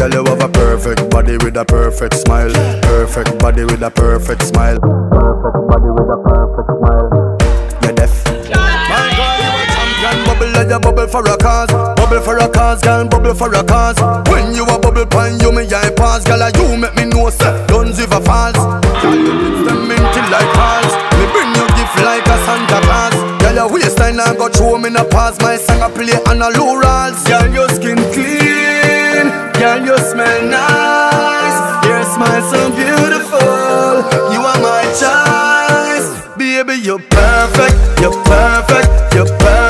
Girl, you have a perfect body with a perfect smile. Perfect body with a perfect smile. Perfect body with a perfect smile. You're deaf. My girl, you a champion. Bubble like you bubble for a cause. Bubble for a cause, girl. Bubble for a cause. When you a bubble pan, you me eye pass, girl. You make me know, say, don't give a false. Them minty like hearts. Me bring you gift like a Santa Claus. Girl, your waistline I go through me no pass. My song I play on a low rolls. Girl, your skin clean and nice. Your smile so beautiful. You are my choice. Baby, you're perfect, you're perfect, you're perfect.